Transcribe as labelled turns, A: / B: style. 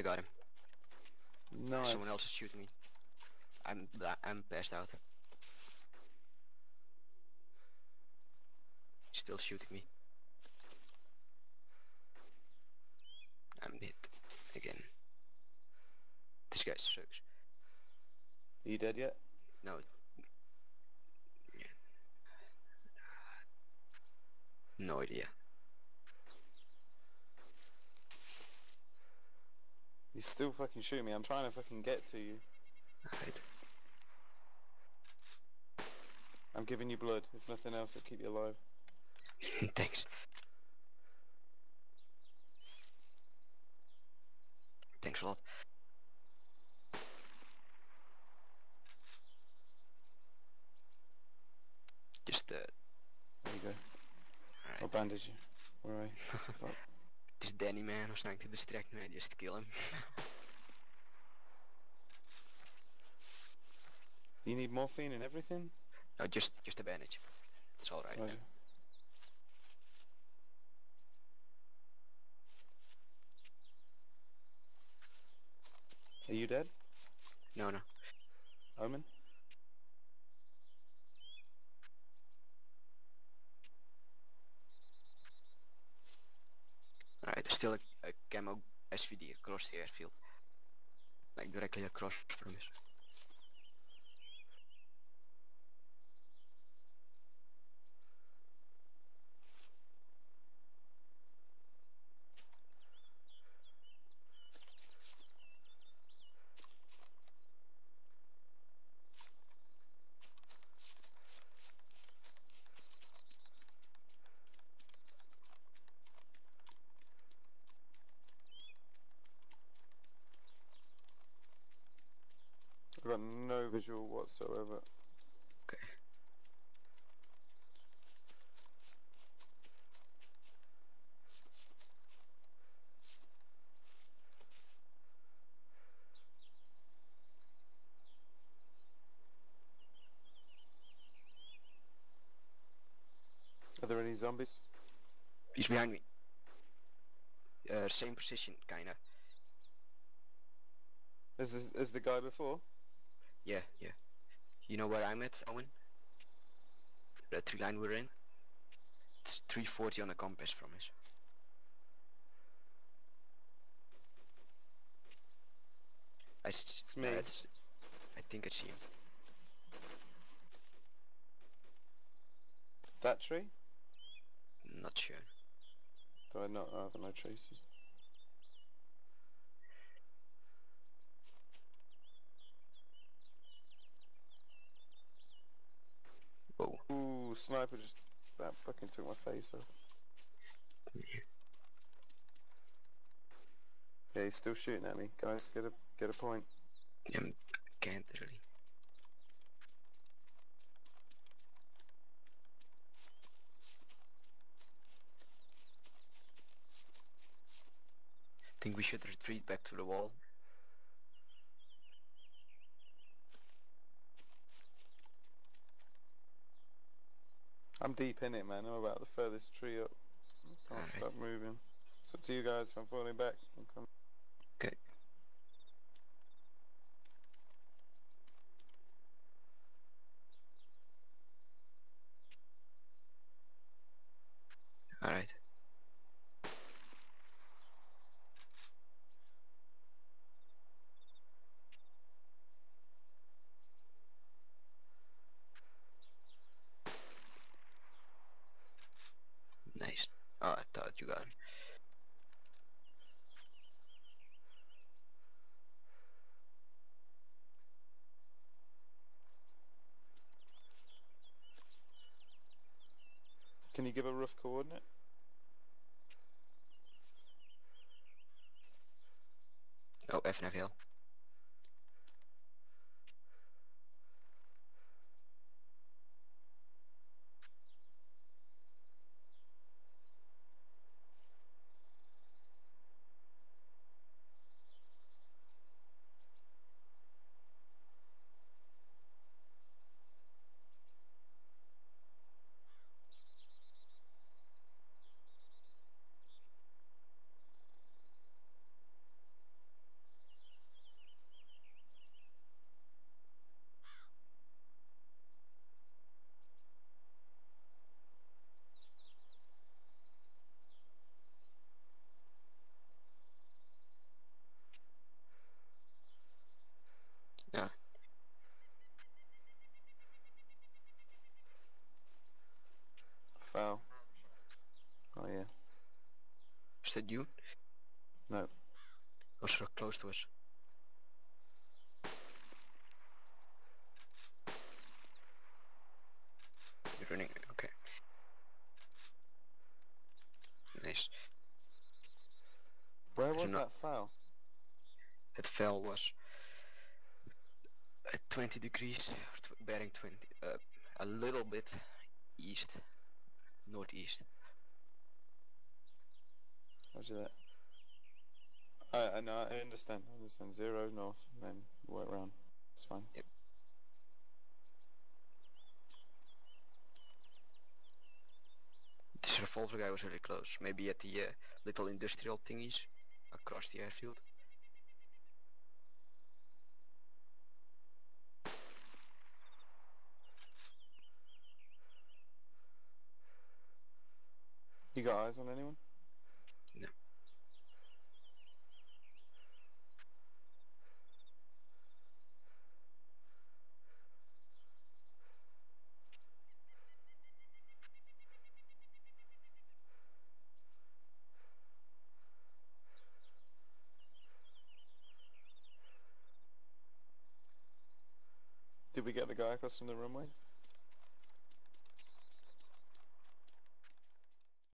A: I got him.
B: Nice.
A: Someone else is shooting me. I'm I'm passed out. Still shooting me. I'm hit again. This guy sucks.
B: Are you dead yet?
A: No. No idea.
B: You still fucking shoot me. I'm trying to fucking get to you.
A: Alright.
B: I'm giving you blood. If nothing else, it'll keep you alive.
A: Thanks. Thanks a lot. Just uh,
B: There you go. I'll
A: alright.
B: bandage you. Where
A: This Danny man was trying to distract me. I just kill him.
B: Do you need morphine and everything?
A: no, just just a bandage. It's all right.
B: Are you dead?
A: No, no.
B: Omen?
A: Still a, a camo SVD across the airfield. Like directly across from us.
B: No visual whatsoever.
A: Okay.
B: Are there any zombies?
A: He's behind me. Uh, same position, kinda.
B: Is this is the guy before?
A: Yeah, yeah. You know where I'm at, Omen? The tree line we're in? It's 340 on the compass from us. I s-
B: It's me.
A: uh, it's- I think I see him.
B: That tree?
A: Not sure.
B: Do I not oh, have no traces? Sniper just that fucking took my face off. Yeah, he's still shooting at me. Guys, get a get a point.
A: Um, can't really. Think we should retreat back to the wall.
B: I'm deep in it, man. I'm about the furthest tree up. Can't
A: Alright.
B: stop moving. It's up to you guys. If I'm falling back.
A: Okay. Alright. Nice. Oh, I thought you got him.
B: Can you give a rough coordinate?
A: Oh, FN FAL.
B: yeah.
A: Is that you?
B: No.
A: Oh, so close to us. You're running, okay. Nice.
B: Where was that foul?
A: It fell was at 20 degrees, bearing 20, uh, a little bit east, northeast.
B: Roger that. I, I know, I understand. I understand. Zero north, and then work round. It's fine.
A: Yep. This revolver guy was really close. Maybe at the uh, little industrial thingies across the airfield.
B: You got eyes on anyone? Did we get the guy across from the runway?